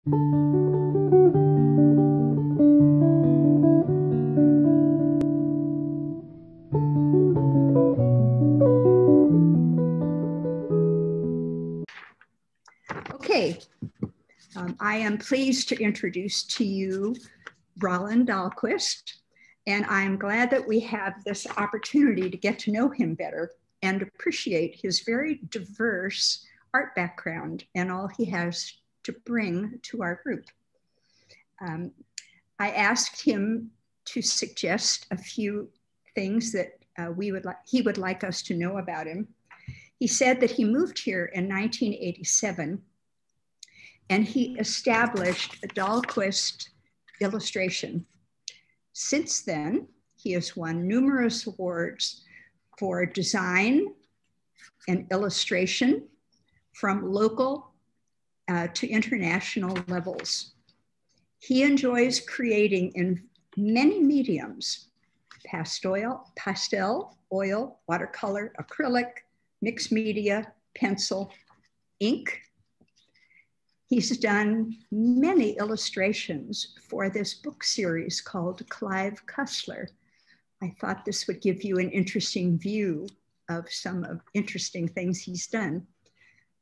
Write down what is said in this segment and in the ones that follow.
Okay, um, I am pleased to introduce to you Roland Dahlquist, and I'm glad that we have this opportunity to get to know him better and appreciate his very diverse art background and all he has to bring to our group. Um, I asked him to suggest a few things that uh, we would like he would like us to know about him. He said that he moved here in 1987 and he established a Dahlquist illustration. Since then, he has won numerous awards for design and illustration from local uh, to international levels. He enjoys creating in many mediums, pastel, pastel, oil, watercolor, acrylic, mixed media, pencil, ink. He's done many illustrations for this book series called Clive Cussler. I thought this would give you an interesting view of some of interesting things he's done.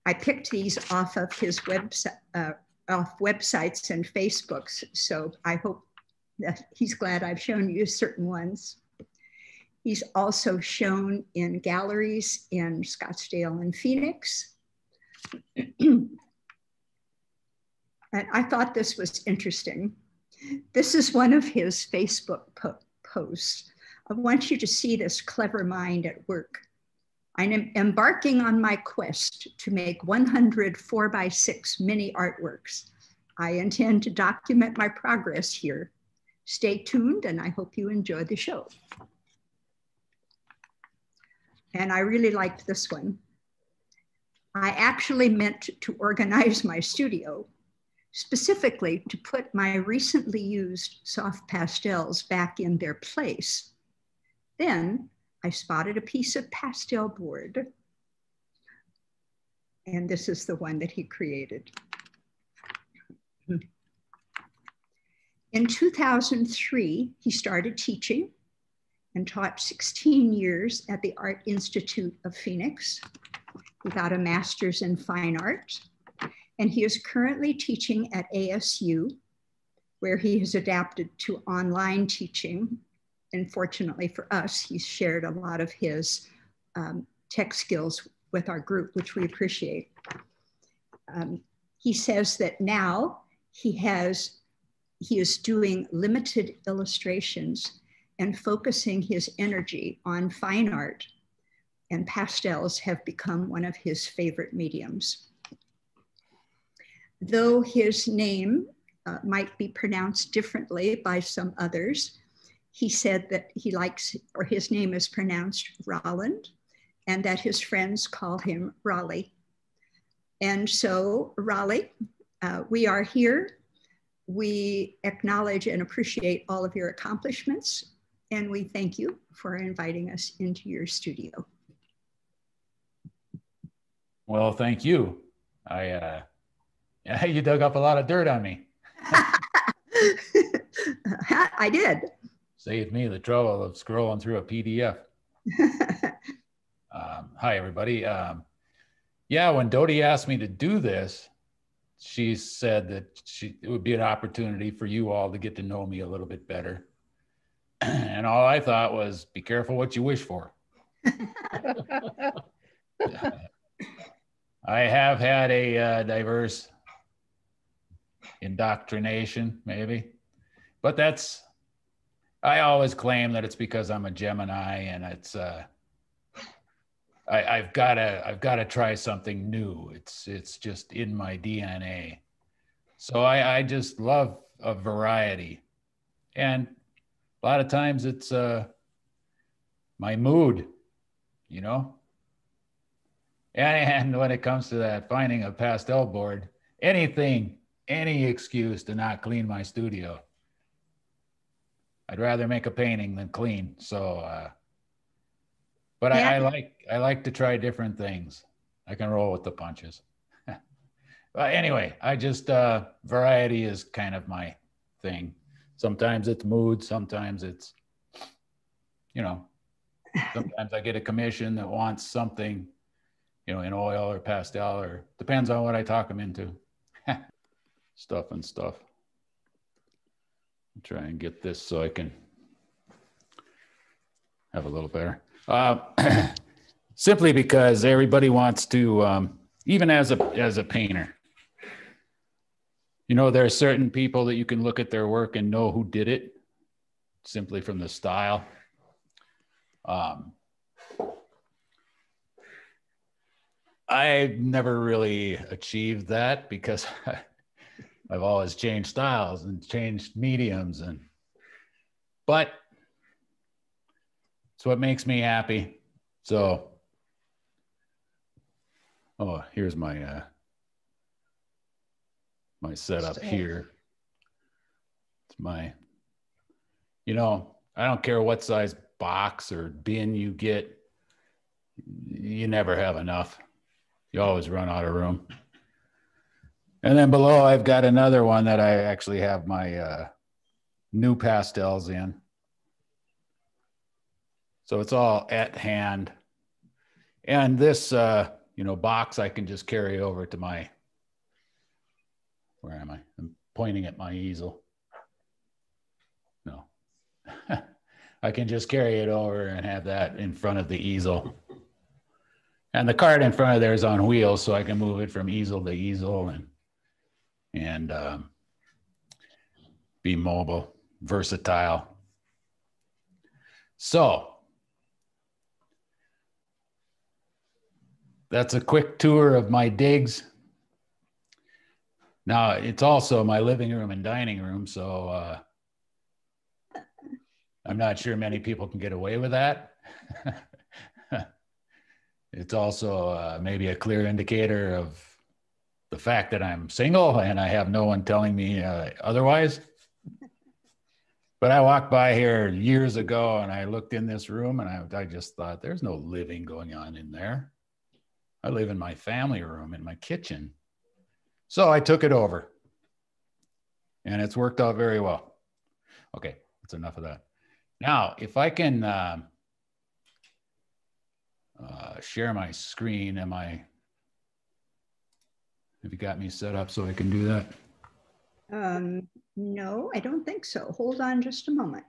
I picked these off of his website, uh, off websites and Facebooks. So I hope that he's glad I've shown you certain ones. He's also shown in galleries in Scottsdale and Phoenix. and I thought this was interesting. This is one of his Facebook po posts. I want you to see this clever mind at work. I'm embarking on my quest to make 100 4 by 6 mini artworks. I intend to document my progress here. Stay tuned and I hope you enjoy the show. And I really liked this one. I actually meant to organize my studio, specifically to put my recently used soft pastels back in their place. Then I spotted a piece of pastel board. And this is the one that he created. In 2003, he started teaching and taught 16 years at the Art Institute of Phoenix. He got a master's in fine art, and he is currently teaching at ASU, where he has adapted to online teaching and fortunately for us, he's shared a lot of his um, tech skills with our group, which we appreciate. Um, he says that now he has, he is doing limited illustrations and focusing his energy on fine art and pastels have become one of his favorite mediums. Though his name uh, might be pronounced differently by some others, he said that he likes, or his name is pronounced Roland, and that his friends call him Raleigh. And so, Raleigh, uh, we are here. We acknowledge and appreciate all of your accomplishments, and we thank you for inviting us into your studio. Well, thank you. I, uh, you dug up a lot of dirt on me. I did saved me the trouble of scrolling through a PDF. um, hi, everybody. Um, yeah, when Dodie asked me to do this, she said that she, it would be an opportunity for you all to get to know me a little bit better. and all I thought was, be careful what you wish for. I have had a uh, diverse indoctrination, maybe, but that's I always claim that it's because I'm a Gemini and it's uh, I, I've got to I've got to try something new. It's it's just in my DNA. So I, I just love a variety, and a lot of times it's uh, my mood, you know. And, and when it comes to that finding a pastel board, anything, any excuse to not clean my studio. I'd rather make a painting than clean. So, uh, but yeah. I, I, like I like to try different things. I can roll with the punches. but anyway, I just uh, variety is kind of my thing. Sometimes it's mood, sometimes it's, you know, sometimes I get a commission that wants something, you know, in oil or pastel or depends on what I talk them into. stuff and stuff. Try and get this so I can have a little better. Uh, simply because everybody wants to, um, even as a as a painter, you know, there are certain people that you can look at their work and know who did it simply from the style. Um, I've never really achieved that because I've always changed styles and changed mediums and but it's what makes me happy. So oh, here's my uh my setup here. It's my, you know, I don't care what size box or bin you get, you never have enough. You always run out of room. And then below, I've got another one that I actually have my uh, pastels in. So it's all at hand. And this, uh, you know, box I can just carry over to my where am I? I'm pointing at my easel. No. I can just carry it over and have that in front of the easel. And the cart in front of there is on wheels, so I can move it from easel to easel and and um, be mobile, versatile. So that's a quick tour of my digs. Now it's also my living room and dining room, so uh, I'm not sure many people can get away with that. it's also uh, maybe a clear indicator of the fact that I'm single and I have no one telling me uh, otherwise. But I walked by here years ago and I looked in this room and I, I just thought, there's no living going on in there. I live in my family room in my kitchen. So I took it over and it's worked out very well. Okay, that's enough of that. Now, if I can uh, uh, share my screen, am I, have you got me set up so I can do that? Um, no, I don't think so. Hold on just a moment.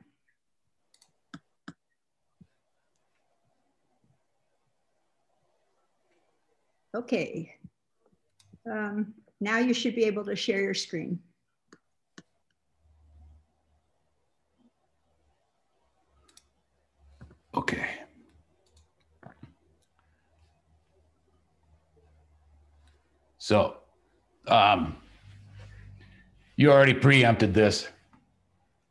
Okay. Um, now you should be able to share your screen. Okay. So, um, you already preempted this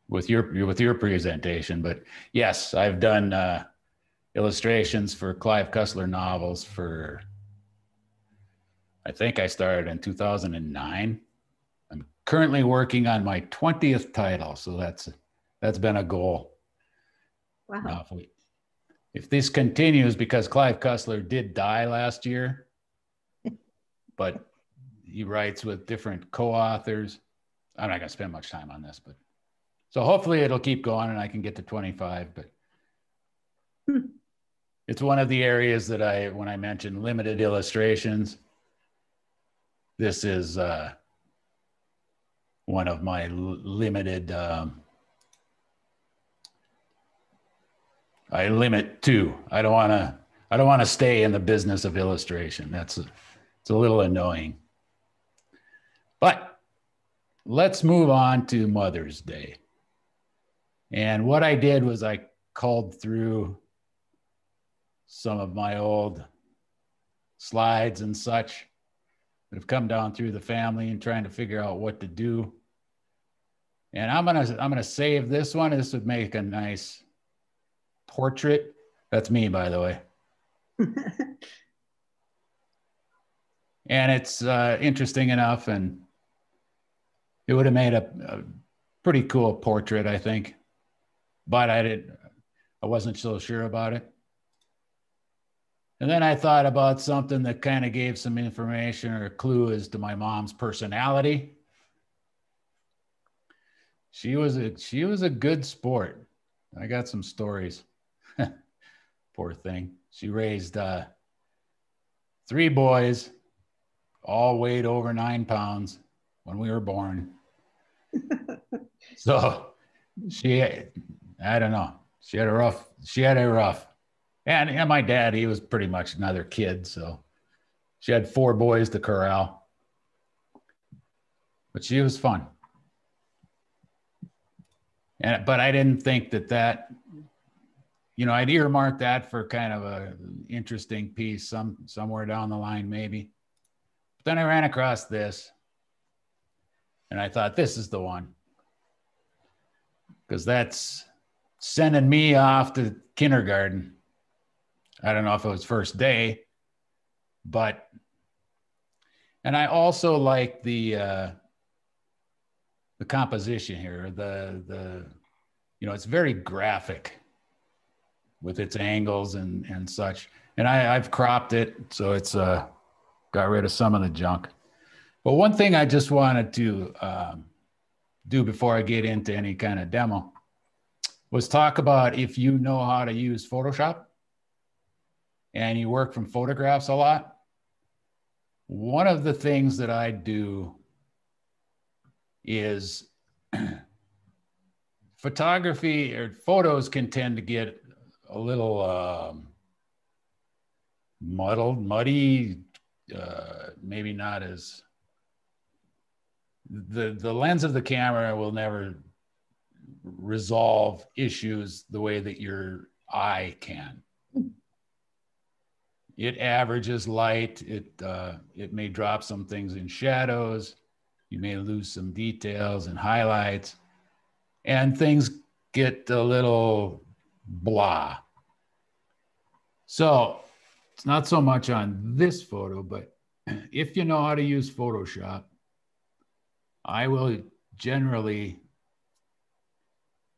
with your with your presentation, but yes, I've done uh, illustrations for Clive Cussler novels for I think I started in 2009. I'm currently working on my 20th title, so that's that's been a goal. Wow. Now, if, we, if this continues, because Clive Cussler did die last year, but he writes with different co-authors. I'm not going to spend much time on this, but so hopefully it'll keep going and I can get to 25. But hmm. it's one of the areas that I, when I mentioned limited illustrations, this is uh, one of my limited. Um, I limit two. I don't want to. I don't want to stay in the business of illustration. That's a, it's a little annoying. But let's move on to Mother's Day. And what I did was I called through some of my old slides and such that have come down through the family and trying to figure out what to do. And I'm gonna I'm gonna save this one. This would make a nice portrait. That's me, by the way. and it's uh, interesting enough, and it would have made a, a pretty cool portrait, I think. But I didn't, I wasn't so sure about it. And then I thought about something that kind of gave some information or a clue as to my mom's personality. She was a she was a good sport. I got some stories. Poor thing. She raised uh, three boys, all weighed over nine pounds when we were born. so she, I don't know. She had a rough. She had a rough. And, and my dad, he was pretty much another kid. So she had four boys to corral. But she was fun. And, but I didn't think that that, you know, I'd earmark that for kind of a interesting piece some somewhere down the line, maybe. But then I ran across this and I thought, this is the one. Because that's sending me off to kindergarten. I don't know if it was first day, but and I also like the uh, the composition here. The the you know it's very graphic with its angles and and such. And I I've cropped it so it's uh got rid of some of the junk. But one thing I just wanted to um, do before I get into any kind of demo was talk about if you know how to use Photoshop and you work from photographs a lot. One of the things that I do is photography or photos can tend to get a little um, muddled, muddy, uh, maybe not as the the lens of the camera will never resolve issues the way that your eye can. It averages light. It uh, it may drop some things in shadows. You may lose some details and highlights, and things get a little blah. So it's not so much on this photo, but if you know how to use Photoshop, I will generally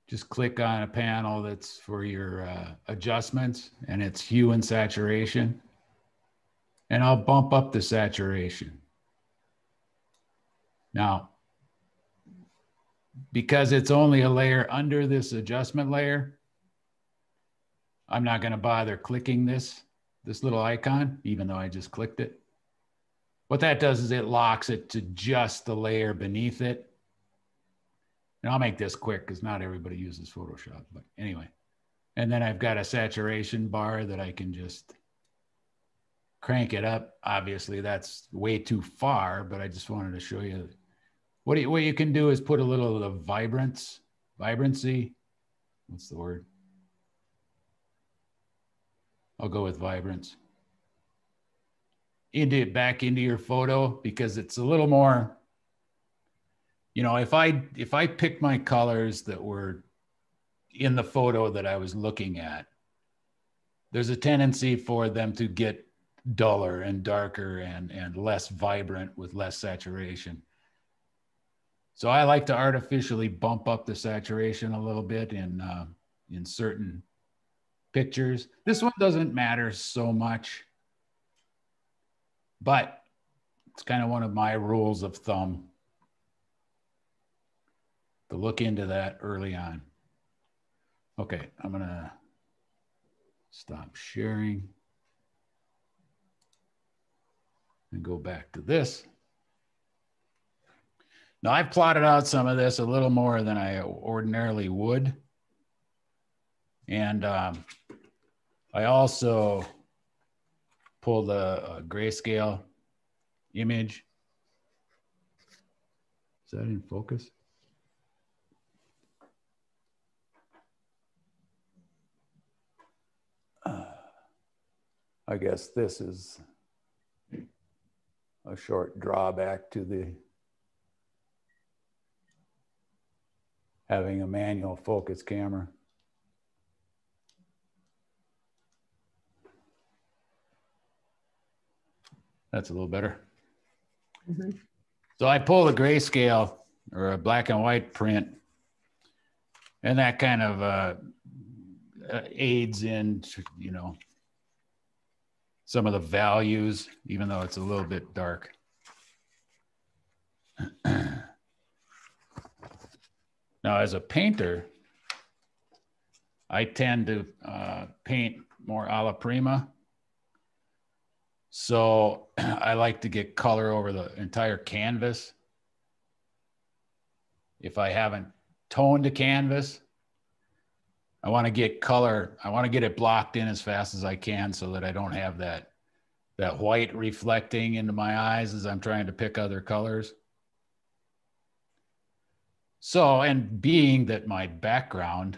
just click on a panel that's for your uh, adjustments and it's hue and saturation. And I'll bump up the saturation. Now, because it's only a layer under this adjustment layer, I'm not going to bother clicking this, this little icon, even though I just clicked it. What that does is it locks it to just the layer beneath it. And I'll make this quick because not everybody uses Photoshop, but anyway. And then I've got a saturation bar that I can just crank it up. Obviously, that's way too far, but I just wanted to show you what you, what you can do is put a little of the vibrance, vibrancy. What's the word? I'll go with vibrance into it back into your photo because it's a little more you know if i if i pick my colors that were in the photo that i was looking at there's a tendency for them to get duller and darker and and less vibrant with less saturation. So i like to artificially bump up the saturation a little bit in uh, in certain pictures. This one doesn't matter so much but it's kind of one of my rules of thumb to look into that early on. Okay, I'm going to stop sharing and go back to this. Now I've plotted out some of this a little more than I ordinarily would. And um, I also pull the uh, grayscale image. Is that in focus? Uh, I guess this is a short drawback to the having a manual focus camera. That's a little better. Mm-hmm. So I pull a grayscale or a black and white print, and that kind of uh, uh, aids in, you know, some of the values, even though it's a little bit dark. now, as a painter, I tend to uh, paint more alla prima. So I like to get color over the entire canvas. If I haven't toned a canvas, I want to get color. I want to get it blocked in as fast as I can so that I don't have that that white reflecting into my eyes as I'm trying to pick other colors. So, and being that my background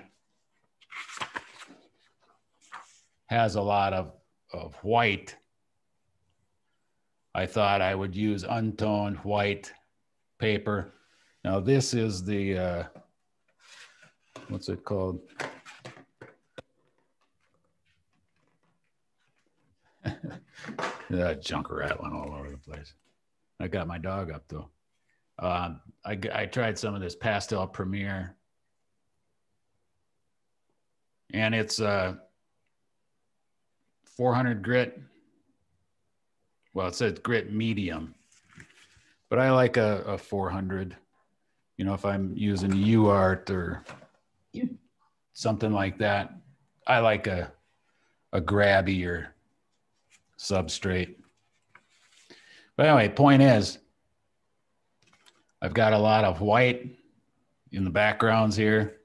has a lot of, of white, I thought I would use untoned white paper. Now this is the, uh, what's it called? that junk rattling all over the place. I got my dog up though. Um, I, I tried some of this Pastel Premier and it's uh 400 grit well it says grit medium but i like a, a 400 you know if i'm using UArt or something like that i like a a grabbier substrate. But anyway point is i've got a lot of white in the backgrounds here.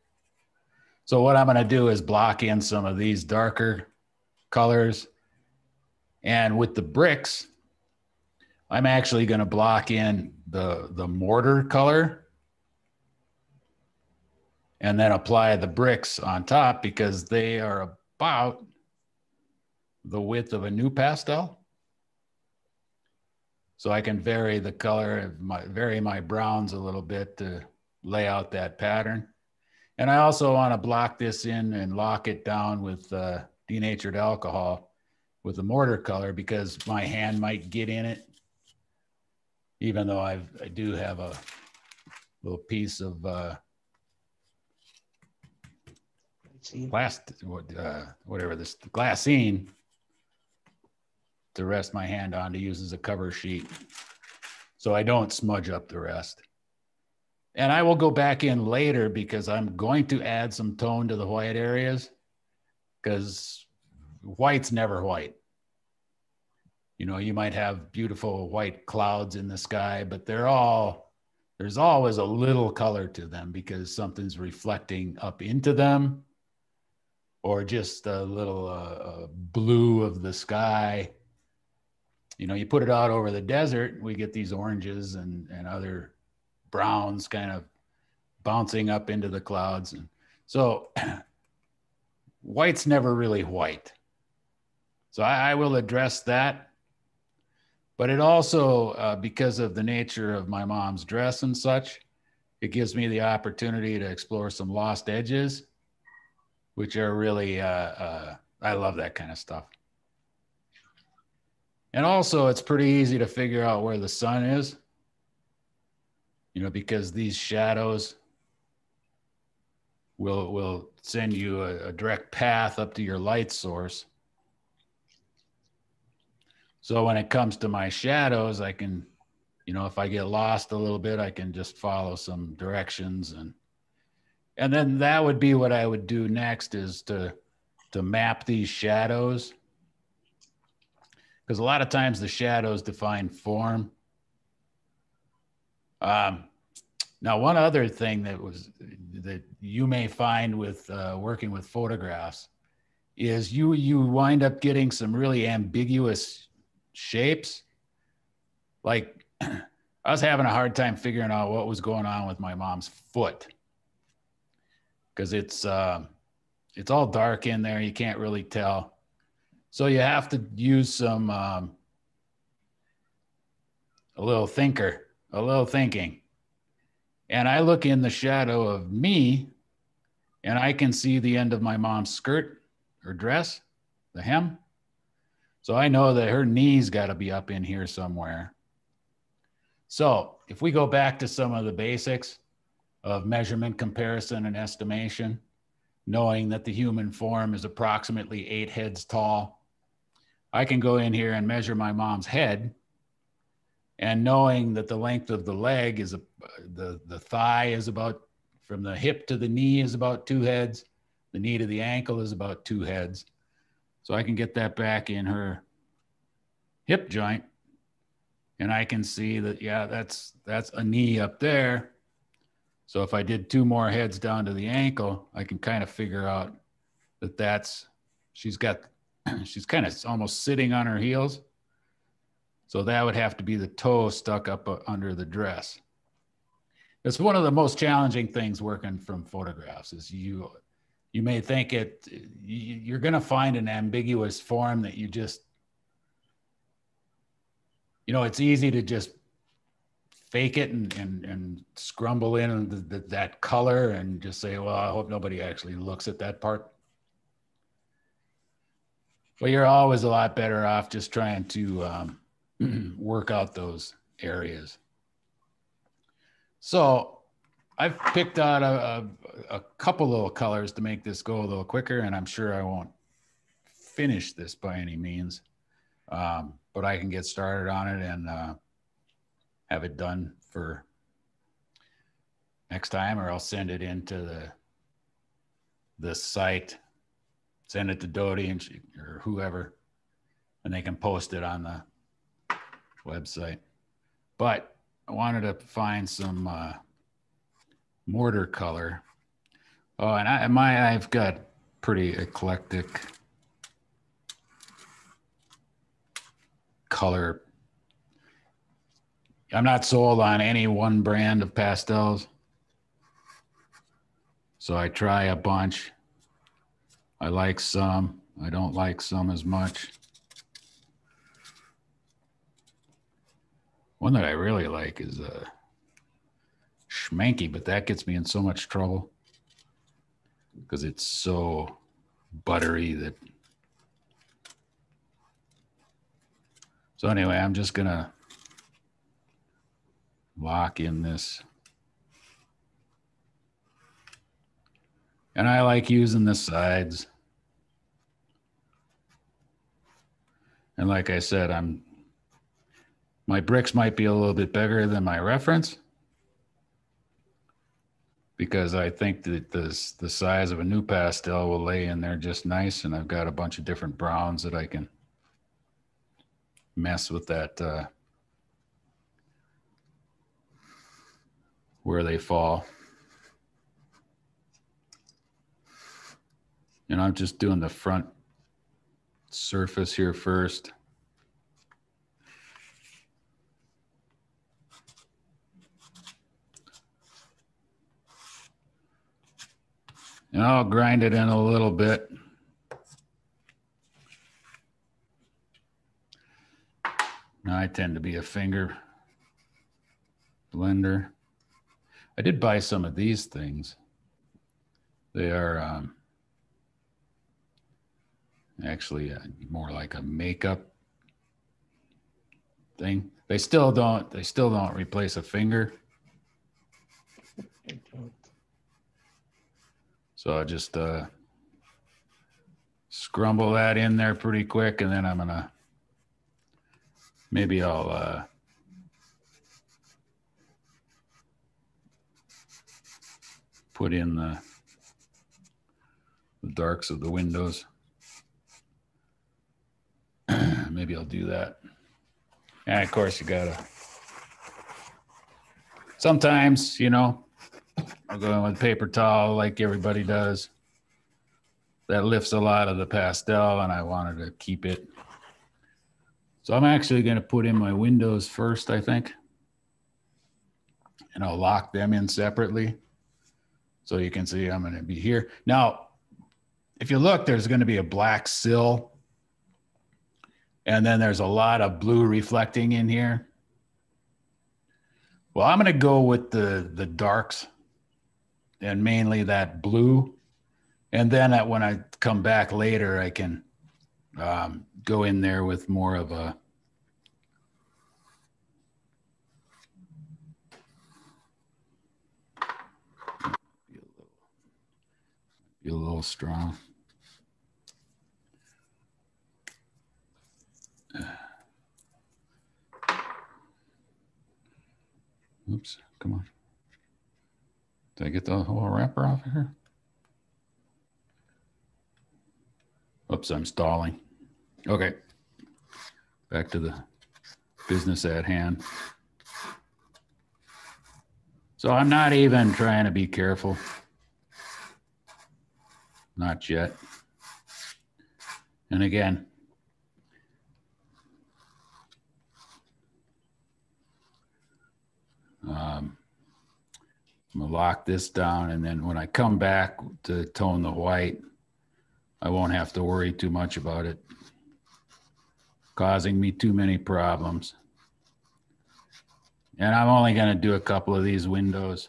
So what i'm going to do is block in some of these darker colors. And with the bricks I'm actually going to block in the, the mortar color and then apply the bricks on top because they are about the width of a NuPastel. So I can vary the color, my, vary my browns a little bit to lay out that pattern. And I also want to block this in and lock it down with uh, denatured alcohol with the mortar color because my hand might get in it even though I've, I do have a little piece of uh, glass, uh, whatever this glassine to rest my hand on to use as a cover sheet so I don't smudge up the rest. And I will go back in later because I'm going to add some tone to the white areas because white's never white. You know, you might have beautiful white clouds in the sky, but they're all, there's always a little color to them because something's reflecting up into them or just a little uh, uh, blue of the sky. You know, you put it out over the desert, we get these oranges and, and other browns kind of bouncing up into the clouds. And so white's never really white. So I, I will address that but it also, uh, because of the nature of my mom's dress and such, it gives me the opportunity to explore some lost edges, which are really, uh, uh, I love that kind of stuff. And also, it's pretty easy to figure out where the sun is, you know, because these shadows will will send you a, a direct path up to your light source. So when it comes to my shadows, I can, you know, if I get lost a little bit, I can just follow some directions and and then that would be what I would do next is to to map these shadows. Because a lot of times the shadows define form. Um, now, one other thing that was that you may find with uh, working with photographs is you you wind up getting some really ambiguous shapes. Like I was having a hard time figuring out what was going on with my mom's foot because it's uh, it's all dark in there. You can't really tell. So you have to use some um, a little thinker, a little thinking. And I look in the shadow of me and I can see the end of my mom's skirt or dress, the hem. So I know that her knees got to be up in here somewhere. So if we go back to some of the basics of measurement, comparison, and estimation, knowing that the human form is approximately eight heads tall, I can go in here and measure my mom's head and knowing that the length of the leg is a, the, the thigh is about from the hip to the knee is about two heads. The knee to the ankle is about two heads. So I can get that back in her hip joint and I can see that, yeah, that's, that's a knee up there. So if I did two more heads down to the ankle, I can kind of figure out that that's, she's got, she's kind of almost sitting on her heels. So that would have to be the toe stuck up uh, under the dress. It's one of the most challenging things working from photographs is you, you may think it, you're going to find an ambiguous form that you just, you know, it's easy to just fake it and, and, and scrumble in the, the, that color and just say, well, I hope nobody actually looks at that part. But you're always a lot better off just trying to um, work out those areas. So I've picked out a, a, a, couple little colors to make this go a little quicker, and I'm sure I won't finish this by any means, um, but I can get started on it and uh, have it done for next time, or I'll send it into the the site, send it to Dodie and she, or whoever, and they can post it on the website. But I wanted to find some uh, mortar color. Oh, and I my I've got pretty eclectic color. I'm not sold on any one brand of pastels. So I try a bunch. I like some. I don't like some as much. One that I really like is uh, Schmincke, but that gets me in so much trouble because it's so buttery that. So anyway, I'm just gonna lock in this. And I like using the sides. And like I said, I'm my bricks might be a little bit bigger than my reference because I think that this, the size of a NuPastel will lay in there just nice. And I've got a bunch of different browns that I can mess with that uh, where they fall. And I'm just doing the front surface here first. And I'll grind it in a little bit. I tend to be a finger blender. I did buy some of these things. They are um, actually uh, more like a makeup thing. They still don't. They still don't replace a finger. So I just uh, scrumble that in there pretty quick, and then I'm gonna maybe I'll uh, put in the the darks of the windows. maybe I'll do that. And of course, you gotta. Sometimes, you know, I'll go in with paper towel like everybody does. That lifts a lot of the pastel and I wanted to keep it. So I'm actually going to put in my windows first, I think. And I'll lock them in separately. So you can see I'm going to be here. Now, if you look, there's going to be a black sill. And then there's a lot of blue reflecting in here. Well, I'm going to go with the, the darks and mainly that blue. And then at, when I come back later, I can um, go in there with more of a be a little strong. Oops, come on. Did I get the whole wrapper off of here? Oops, I'm stalling. Okay. Back to the business at hand. So I'm not even trying to be careful. Not yet. And again, um, I'm gonna lock this down and then when I come back to tone the white, I won't have to worry too much about it causing me too many problems. And I'm only gonna do a couple of these windows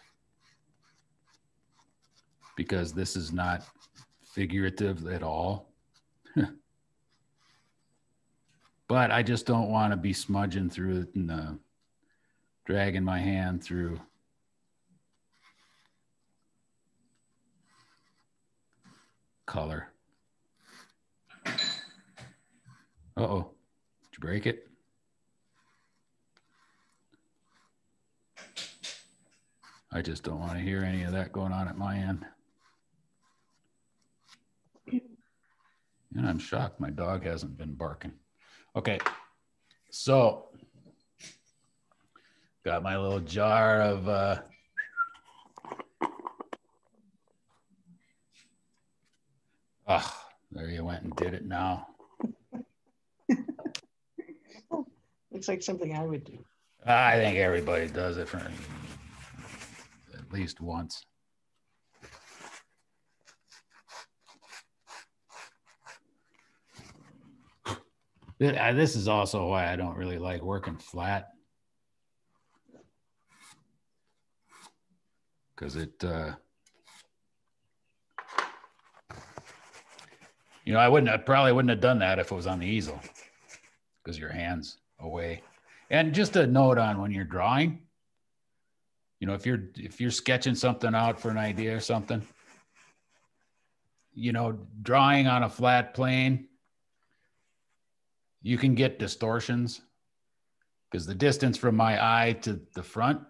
because this is not figurative at all. but I just don't want to be smudging through it and uh, dragging my hand through. Color. Uh oh. Did you break it? I just don't want to hear any of that going on at my end. And I'm shocked my dog hasn't been barking. Okay, so got my little jar of uh, oh, there you went and did it now. Looks like something I would do. I think everybody does it for at least once. This is also why I don't really like working flat. Because it, uh, you know, I wouldn't, I probably wouldn't have done that if it was on the easel because your hands away. And just a note on when you're drawing, you know, if you're, if you're sketching something out for an idea or something, you know, drawing on a flat plane, you can get distortions because the distance from my eye to the front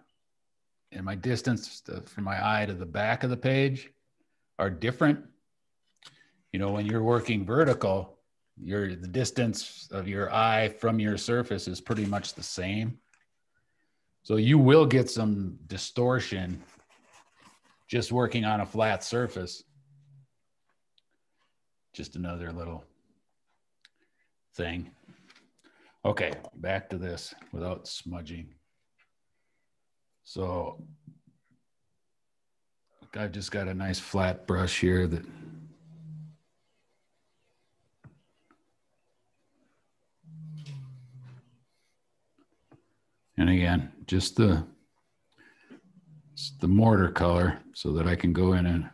and my distance to, from my eye to the back of the page are different. You know, when you're working vertical, your the distance of your eye from your surface is pretty much the same. So you will get some distortion just working on a flat surface. Just another little thing. Okay, back to this without smudging. So I've just got a nice flat brush here that And again, just the the mortar color so that I can go in and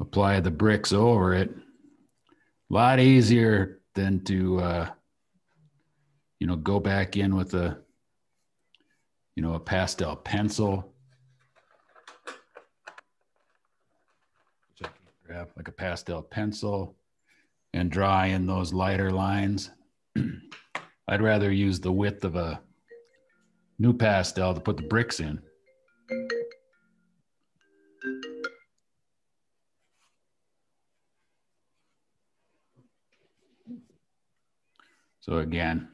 apply the bricks over it. A lot easier than to uh, you know, go back in with a, you know, a pastel pencil. Grab like a pastel pencil and draw in those lighter lines. I'd rather use the width of a NuPastel to put the bricks in. So again,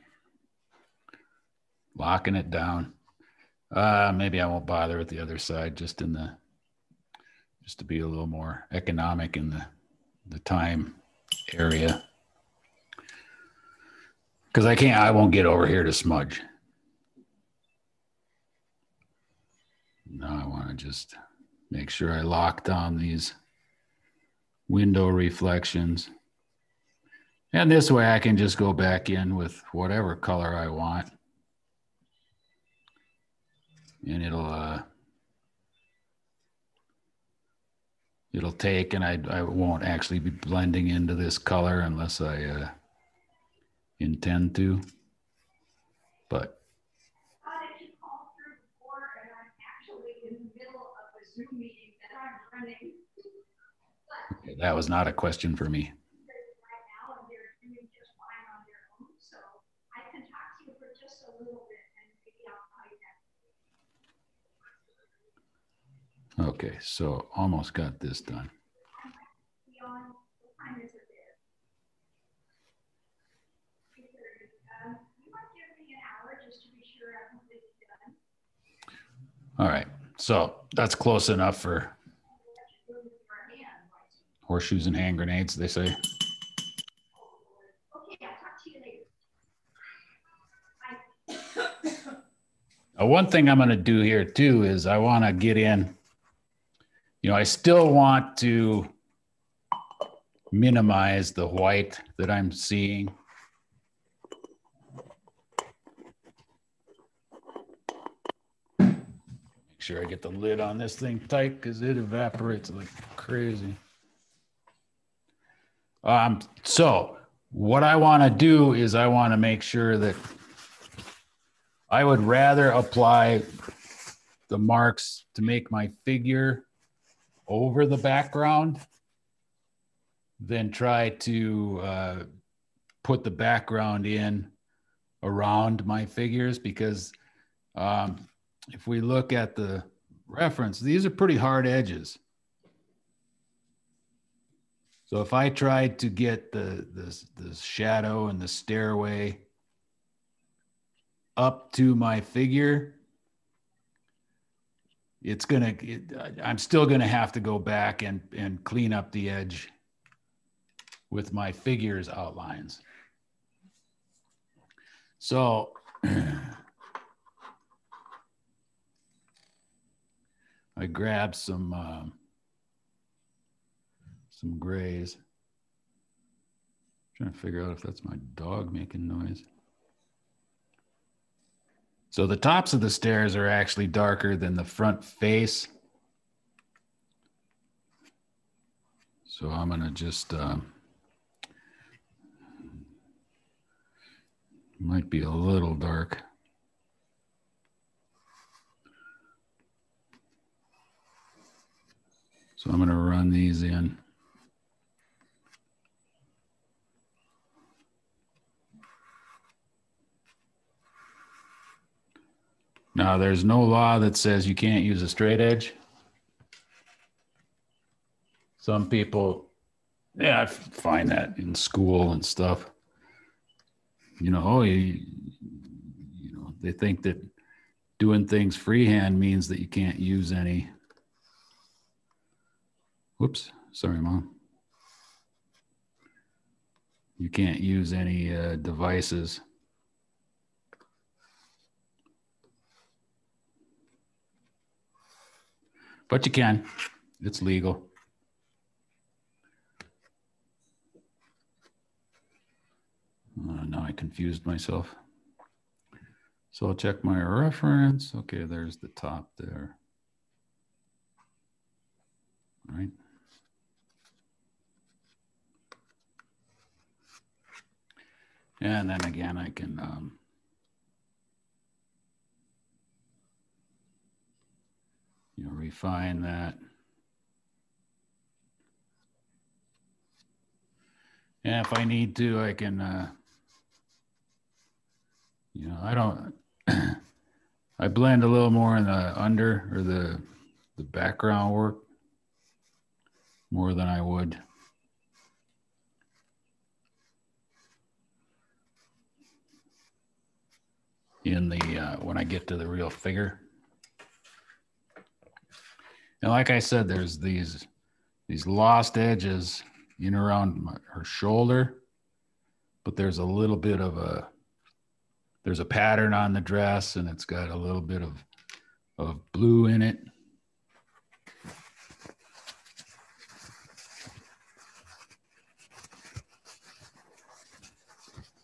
locking it down. Uh, maybe I won't bother with the other side, just in the, just to be a little more economic in the, the time area. Because I can't, I won't get over here to smudge. Now I want to just make sure I lock down these window reflections. And this way I can just go back in with whatever color I want and it'll uh, it'll take and I, I won't actually be blending into this color unless I uh, intend to but that was not a question for me. Okay, so almost got this done. All right, so that's close enough for horseshoes and hand grenades, they say. Uh, one thing I'm going to do here too is I want to get in, you know, I still want to minimize the white that I'm seeing. Make sure I get the lid on this thing tight because it evaporates like crazy. Um, so what I want to do is I want to make sure that I would rather apply the marks to make my figure over the background than try to uh, put the background in around my figures because um, if we look at the reference, these are pretty hard edges. So if I tried to get the, the, the shadow and the stairway up to my figure, it's gonna, it, I'm still gonna have to go back and, and clean up the edge with my figures outlines. So I grabbed some um, some grays. trying to figure out if that's my dog making noise. So the tops of the stairs are actually darker than the front face. So I'm going to just, um, might be a little dark. So I'm going to run these in. Now, there's no law that says you can't use a straight edge. Some people, yeah, I find that in school and stuff. You know, oh, you, you know, they think that doing things freehand means that you can't use any. Whoops, sorry, mom. You can't use any uh, devices. But you can. It's legal. Uh, now I confused myself. So I'll check my reference. Okay, there's the top there. All right. And then again, I can um, you know, refine that. And if I need to, I can, uh, you know, I don't, I blend a little more in the under or the, the background work more than I would. In the, uh, when I get to the real figure. And like I said, there's these these lost edges in around my, her shoulder, but there's a little bit of a there's a pattern on the dress, and it's got a little bit of of blue in it.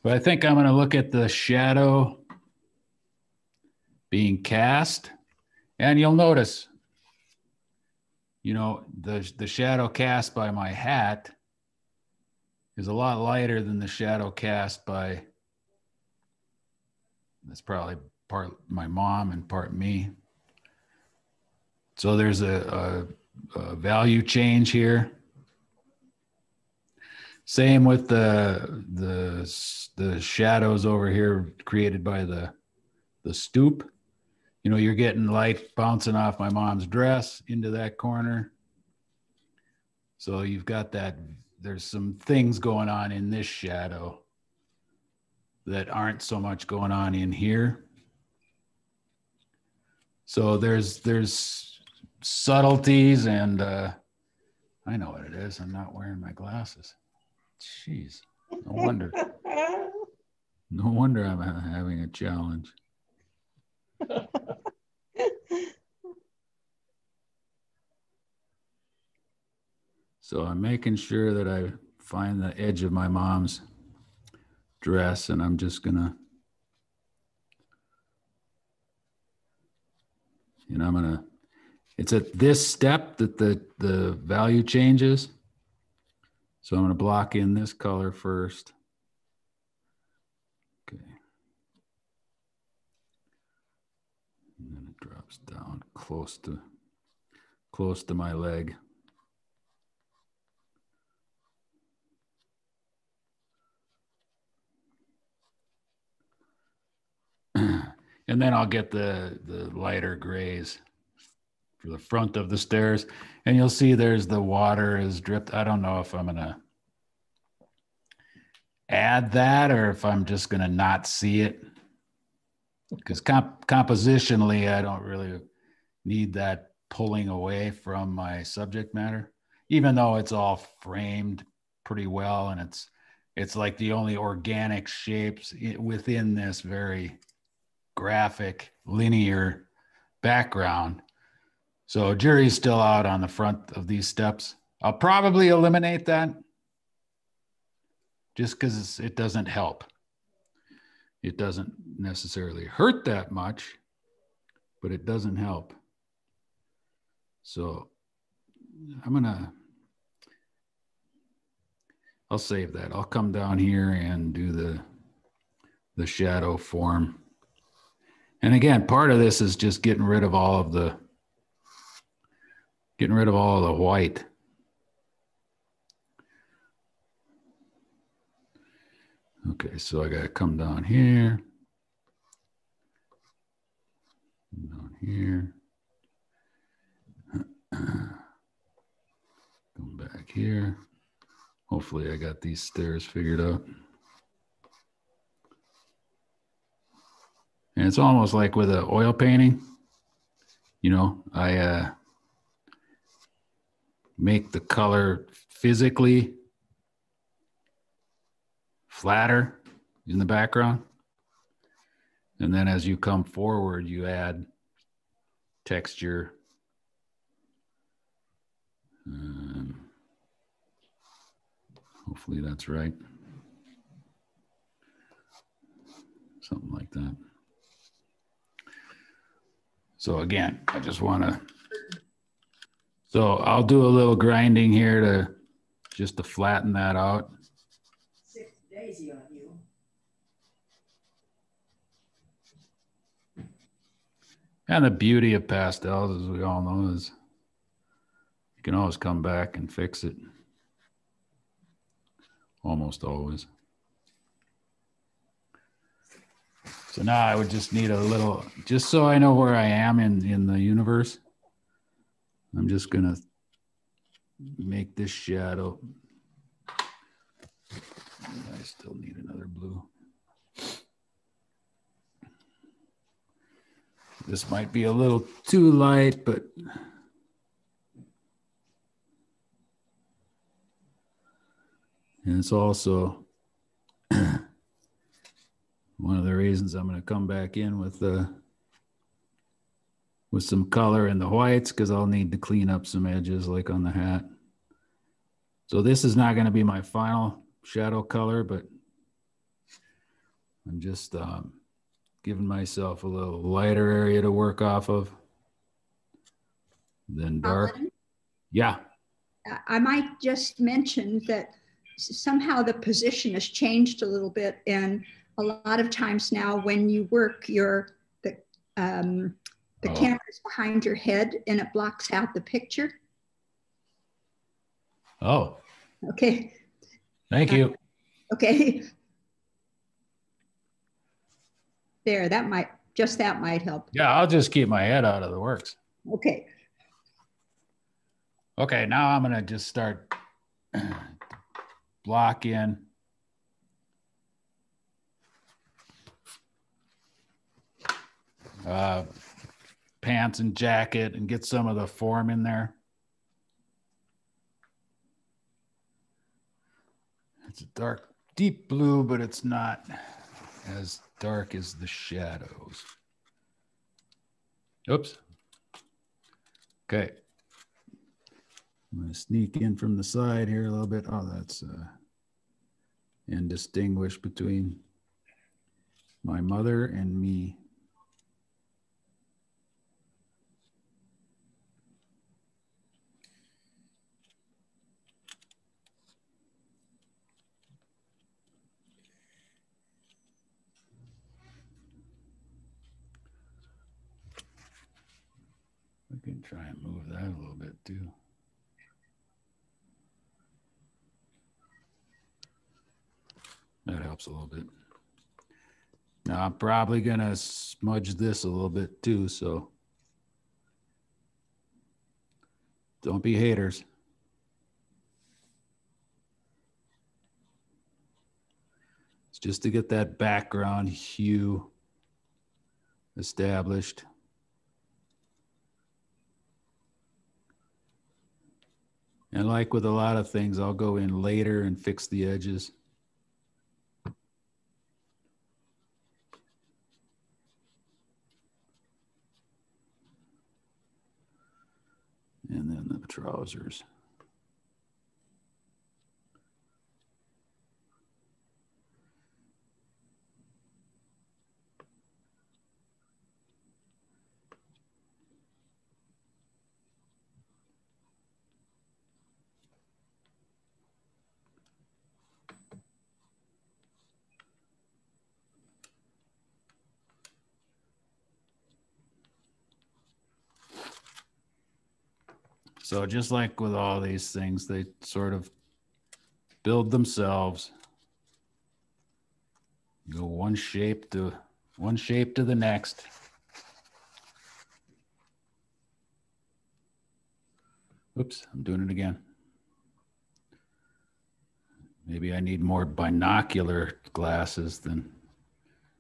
But I think I'm going to look at the shadow being cast. And you'll notice you know, the the shadow cast by my hat is a lot lighter than the shadow cast by that's probably part my mom and part me. So there's a, a, a value change here. Same with the the the shadows over here created by the the stoop. You know, you're getting light bouncing off my mom's dress into that corner. So you've got that, there's some things going on in this shadow that aren't so much going on in here. So there's, there's subtleties and, uh, I know what it is. I'm not wearing my glasses. Jeez, no wonder. No wonder I'm having a challenge. so I'm making sure that I find the edge of my mom's dress and I'm just gonna and I'm gonna it's at this step that the the value changes. So I'm gonna block in this color first down close to close to my leg. and then I'll get the the lighter grays for the front of the stairs and you'll see there's the water is dripped. I don't know if I'm gonna add that or if I'm just gonna not see it because comp- compositionally, I don't really need that pulling away from my subject matter, even though it's all framed pretty well and it's it's like the only organic shapes within this very graphic linear background. So jury's still out on the front of these steps. I'll probably eliminate that just because it doesn't help it doesn't necessarily hurt that much, but it doesn't help. So I'm gonna, I'll save that. I'll come down here and do the, the shadow form. And again, part of this is just getting rid of all of the, getting rid of all of the white. Okay, so I got to come down here. Down here. Come back here. Hopefully I got these stairs figured out. And it's almost like with an oil painting, you know, I uh, make the color physically flatter in the background. And then as you come forward, you add texture. Um, hopefully that's right. Something like that. So again, I just want to, so I'll do a little grinding here to just to flatten that out crazy on you. And the beauty of pastels, as we all know, is you can always come back and fix it. Almost always. So now I would just need a little, just so I know where I am in, in the universe. I'm just going to make this shadow I still need another blue. This might be a little too light, but and it's also one of the reasons I'm going to come back in with the uh, with some color in the whites because I'll need to clean up some edges like on the hat. So this is not going to be my final shadow color, but I'm just um, giving myself a little lighter area to work off of than dark. Yeah. I might just mention that somehow the position has changed a little bit. And a lot of times now when you work, your the, um, the oh. camera is behind your head and it blocks out the picture. Oh. Okay. Thank you. Okay. There, that might Just that might help. Yeah, I'll just keep my head out of the works. Okay. Okay, now I'm gonna just start block in. Uh, pants and jacket and get some of the form in there. It's a dark, deep blue, but it's not as dark as the shadows. Oops. Okay. I'm going to sneak in from the side here a little bit. Oh, that's uh, and distinguish between my mother and me. We can try and move that too. That helps a little bit. Now I'm probably gonna smudge this a little bit too, so don't be haters. It's just to get that background hue established. And like with a lot of things, I'll go in later and fix the edges. And then the trousers. So just like with all these things, they sort of build themselves. Go one shape to one shape to the next. Oops, I'm doing it again. Maybe I need more binocular glasses than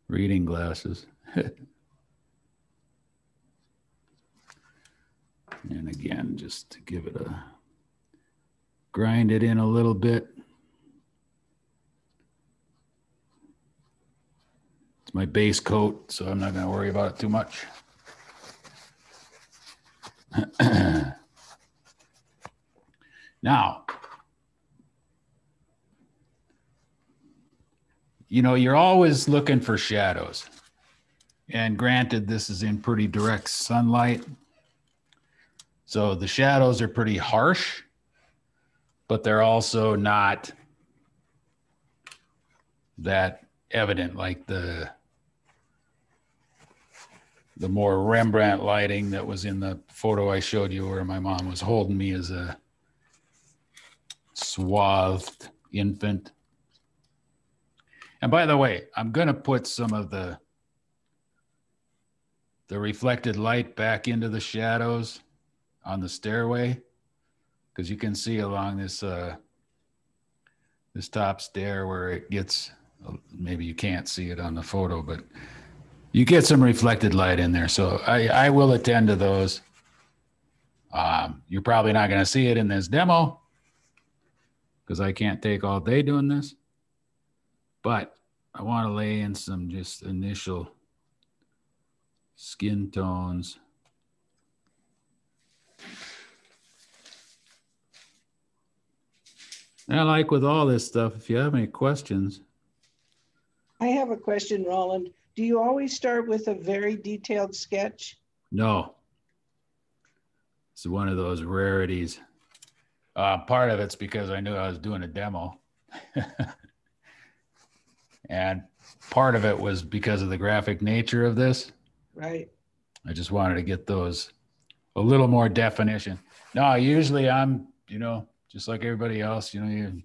reading glasses. And again, just to give it a grind it in a little bit. It's my base coat, so I'm not going to worry about it too much. now, you know, you're always looking for shadows. And granted, this is in pretty direct sunlight. So the shadows are pretty harsh, but they're also not that evident like the the more Rembrandt lighting that was in the photo I showed you where my mom was holding me as a swathed infant. And by the way, I'm going to put some of the the reflected light back into the shadows on the stairway because you can see along this uh, this top stair where it gets maybe you can't see it on the photo but you get some reflected light in there. So i i will attend to those. Um, you're probably not going to see it in this demo because i can't take all day doing this but i want to lay in some just initial skin tones And like with all this stuff, if you have any questions. I have a question, Roland. Do you always start with a very detailed sketch? No. It's one of those rarities. Uh, part of it's because I knew I was doing a demo. and part of it was because of the graphic nature of this. Right. I just wanted to get those a little more definition. No, usually I'm, you know, just like everybody else, you know, you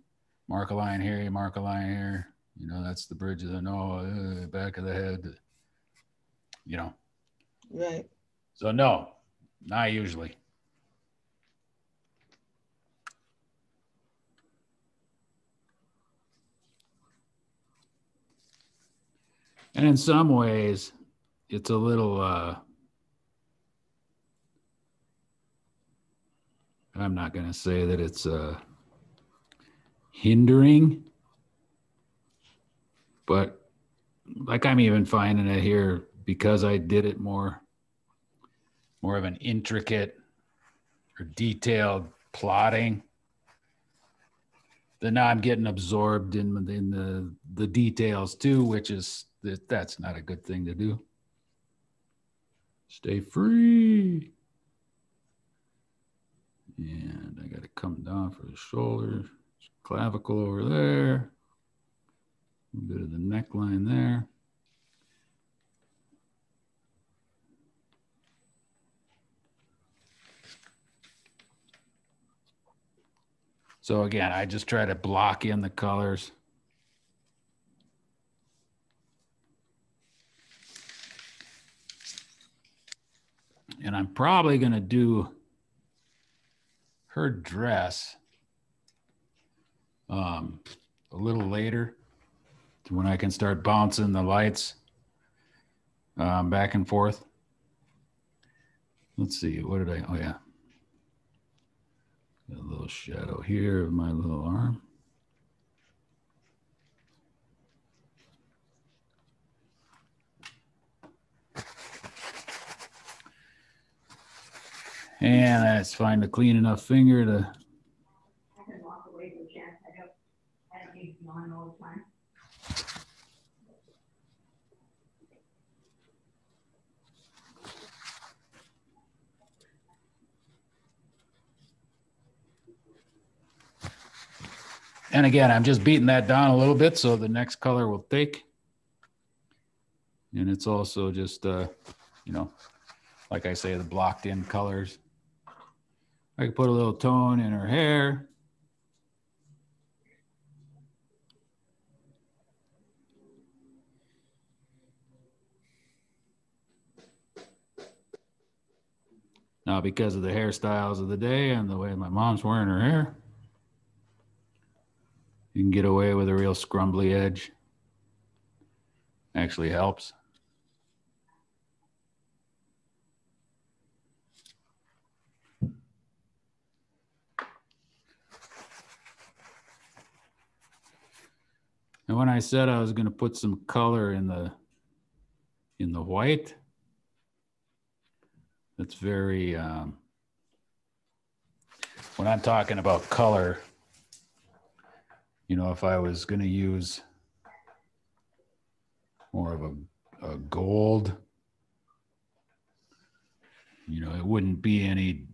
mark a line here, you mark a line here. You know, that's the bridge of the Noah, uh, back of the head. you know. Right. So no, not usually. And in some ways, it's a little uh I'm not going to say that it's uh hindering but like I'm even finding it here because I did it more more of an intricate or detailed plotting then now I'm getting absorbed in, in the the details too, which is that that's not a good thing to do. Stay free. And I got to come down for the shoulder, clavicle over there, a bit of the neckline there. So again, I just try to block in the colors. And I'm probably going to do her dress um, a little later when I can start bouncing the lights um, back and forth. Let's see, what did I, oh yeah. Got a little shadow here of my little arm. And that's find a clean enough finger to. I can walk away from Jen. I don't, I don't need to be on all the time. And again, I'm just beating that down a little bit so the next color will take. And it's also just, uh, you know, like I say, the blocked in colors. I could put a little tone in her hair. Now, because of the hairstyles of the day and the way my mom's wearing her hair, you can get away with a real scrumbly edge. Actually helps. And when I said I was going to put some color in the in the white, that's very um, when I'm talking about color, you know, if I was going to use more of a, a gold, you know, it wouldn't be any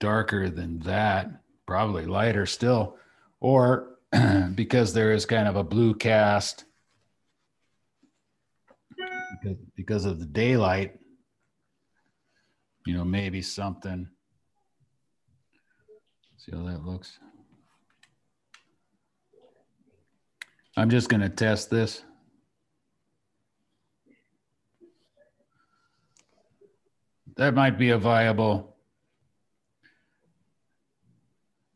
darker than that, probably lighter still, or because there is kind of a blue cast because, of the daylight, you know, maybe something. See how that looks. I'm just going to test this. That might be a viable.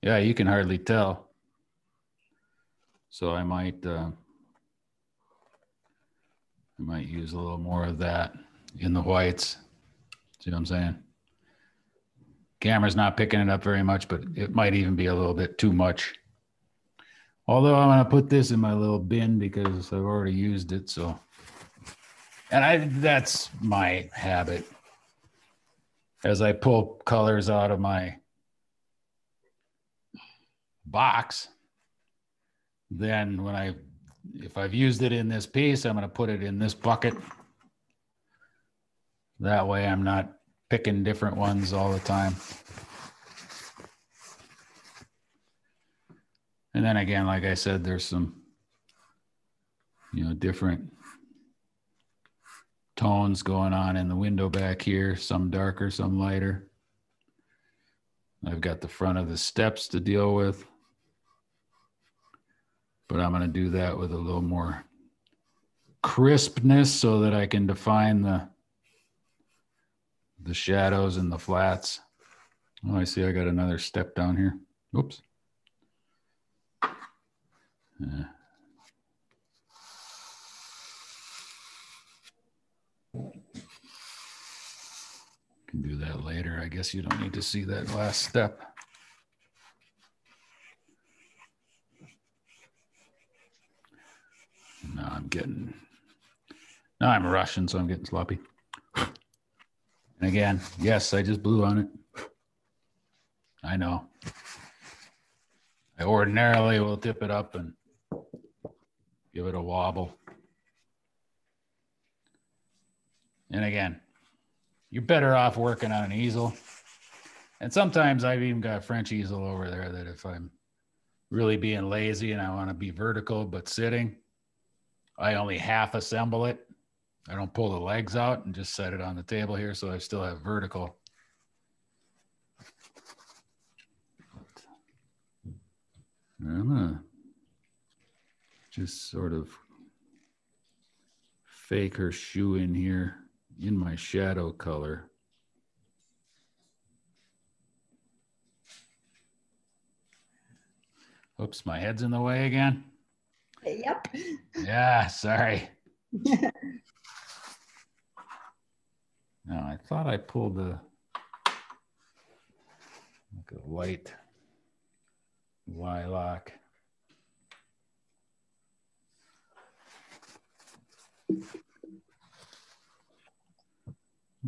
Yeah, you can hardly tell. So I might, uh, I might use a little more of that in the whites. See what I'm saying? Camera's not picking it up very much, but it might even be a little bit too much. Although I'm going to put this in my little bin because I've already used it. So, and I, that's my habit. As I pull colors out of my box, then when I, if I've used it in this piece, I'm going to put it in this bucket. That way I'm not picking different ones all the time. And then again, like I said, there's some, you know, different tones going on in the window back here, some darker, some lighter. I've got the front of the steps to deal with, but I'm going to do that with a little more crispness so that I can define the the shadows and the flats. Oh, I see I got another step down here. Oops. Yeah. Can do that later. I guess you don't need to see that last step. Now I'm getting, now I'm a Russian, so I'm getting sloppy. And again, yes, I just blew on it. I know. I ordinarily will tip it up and give it a wobble. And again, you're better off working on an easel. And sometimes I've even got a French easel over there that if I'm really being lazy and I want to be vertical but sitting, I only half assemble it. I don't pull the legs out and just set it on the table here so I still have vertical. I'm gonna just sort of fake her shoe in here in my shadow color. Oops, my head's in the way again. Yep. Yeah, sorry. no, I thought I pulled the like a light lilac.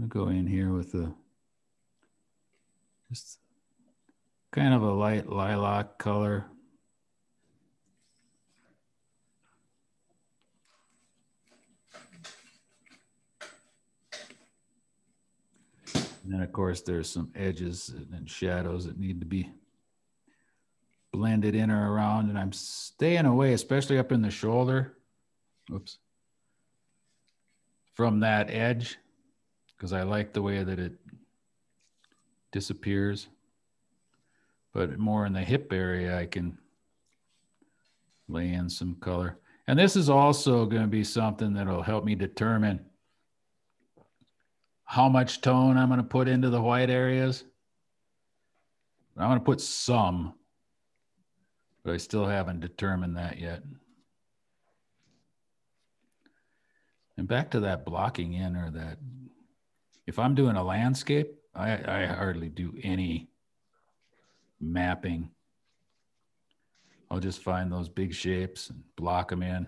I'll go in here with a just kind of a light lilac color. And then of course there's some edges and shadows that need to be blended in or around and I'm staying away, especially up in the shoulder. Oops. From that edge because I like the way that it disappears. But more in the hip area, I can lay in some color. And this is also going to be something that'll help me determine how much tone I'm going to put into the white areas. I'm going to put some, but I still haven't determined that yet. And back to that blocking in or that if I'm doing a landscape, I, I hardly do any mapping. I'll just find those big shapes and block them in.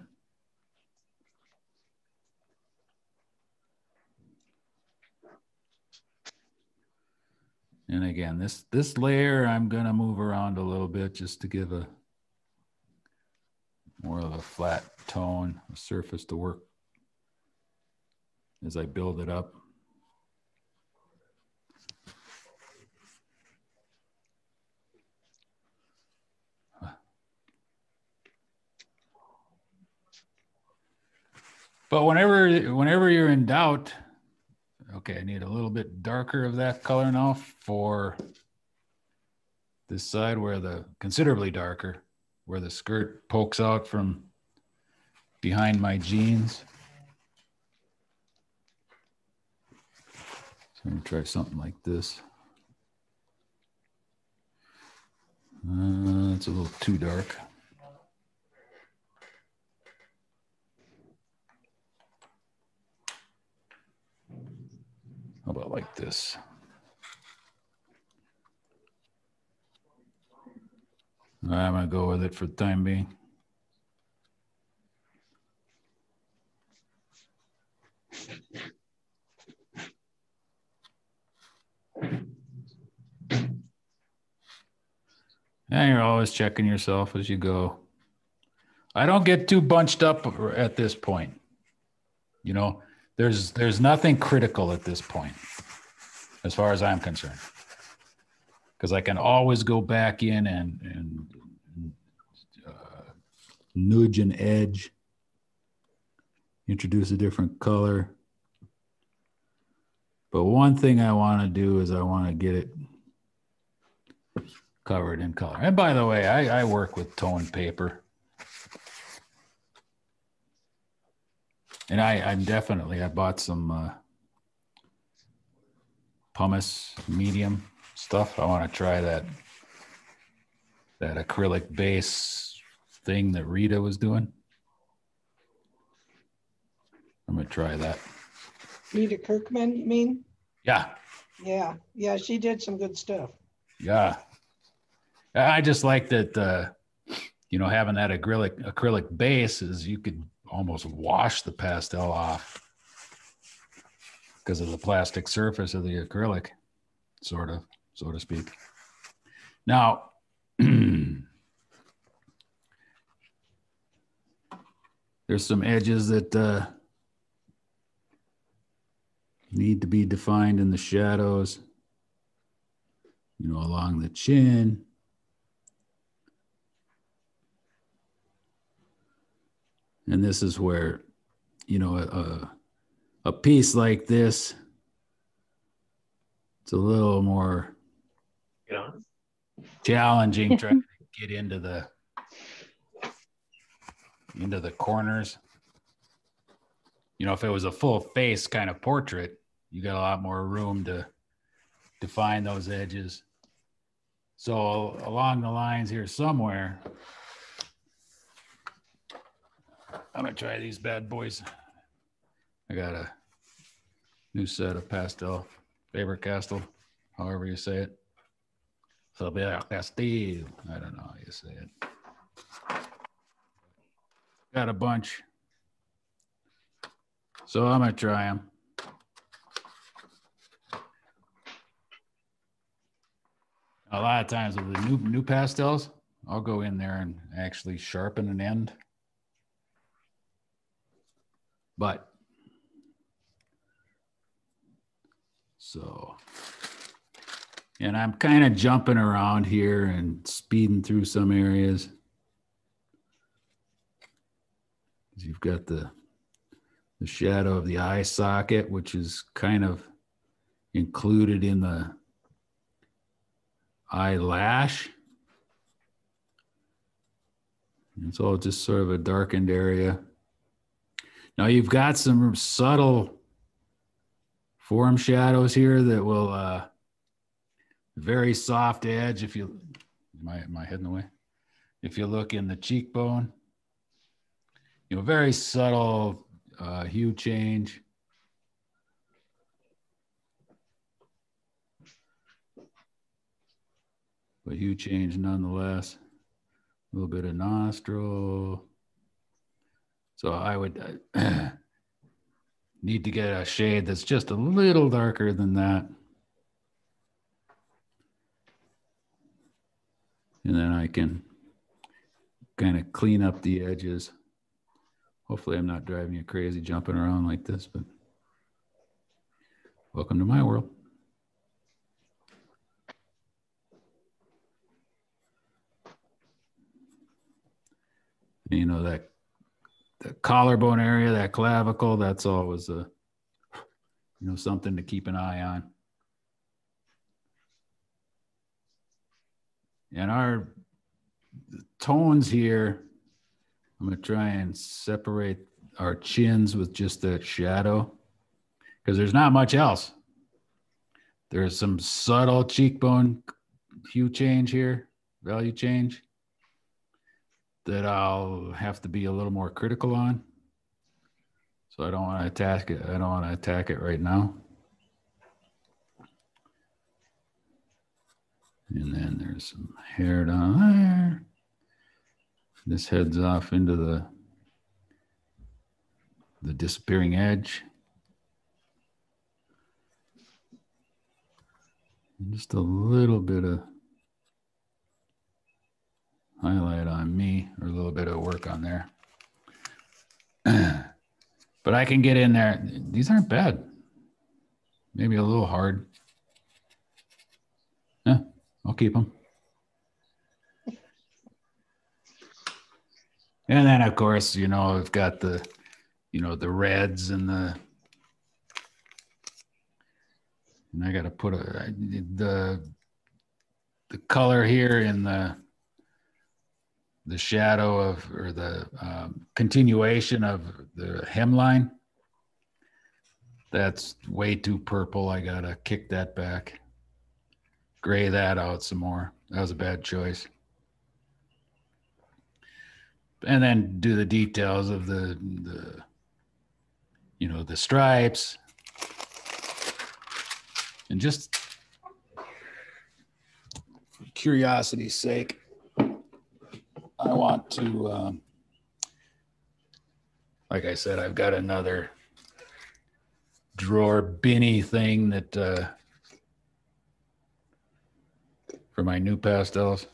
And again, this, this layer, I'm gonna move around a little bit just to give a more of a flat tone, a surface to work as I build it up. But whenever whenever you're in doubt, okay, I need a little bit darker of that color now for this side where the considerably darker, where the skirt pokes out from behind my jeans. So I'm gonna try something like this. Uh, it's a little too dark. How about like this? I'm going to go with it for the time being. And you're always checking yourself as you go. I don't get too bunched up at this point. You know, there's there's nothing critical at this point, as far as I'm concerned, because I can always go back in and and uh, nudge an edge, introduce a different color. But one thing I want to do is I want to get it covered in color. And by the way, I, I work with tone paper. And I, I'm definitely I bought some uh, pumice medium stuff. I want to try that that acrylic base thing that Rita was doing. I'm gonna try that. Rita Kirkman, you mean? Yeah, Yeah, yeah, she did some good stuff. yeah. I just like that. Uh, you know, having that acrylic acrylic base is you could almost wash the pastel off because of the plastic surface of the acrylic, sort of, so to speak. Now, there's some edges that uh, need to be defined in the shadows, you know, along the chin. And this is where, you know, a, a piece like this, it's a little more Get on. challenging trying to get into the into the corners. You know, if it was a full face kind of portrait, you got a lot more room to define those edges. So along the lines here somewhere, I'm gonna try these bad boys. I got a new set of pastel Faber Castell, however you say it. Faber Castell. I don't know how you say it. Got a bunch. So I'm gonna try them. A lot of times with the new new pastels, I'll go in there and actually sharpen an end. But so and I'm kind of jumping around here and speeding through some areas. You've got the the shadow of the eye socket, which is kind of included in the eyelash. It's all just sort of a darkened area. Now you've got some subtle form shadows here that will uh, very soft edge. If you, my my head in the way. If you look in the cheekbone, you know, very subtle uh, hue change. But hue change nonetheless. A little bit of nostril. So I would uh, need to get a shade that's just a little darker than that. And then I can kind of clean up the edges. Hopefully I'm not driving you crazy jumping around like this, but welcome to my world. You know, that the collarbone area, that clavicle, that's always a, you know, something to keep an eye on. And our tones here, I'm going to try and separate our chins with just a shadow because there's not much else. There's some subtle cheekbone hue change here, value change that I'll have to be a little more critical on. So I don't want to attack it. I don't want to attack it right now. And then there's some hair down there. This heads off into the the disappearing edge. And just a little bit of highlight on me or a little bit of work on there. but I can get in there. These aren't bad. Maybe a little hard. Yeah, I'll keep them. And then of course, you know, I've got the, you know, the reds and the, and I got to put a, the, the color here in the, the shadow of, or the um, continuation of the hemline. That's way too purple. I gotta kick that back. Gray that out some more. That was a bad choice. And then do the details of the the you know the stripes and just curiosity's sake want to um, like i said i've got another drawer binny thing that uh, for my new pastels.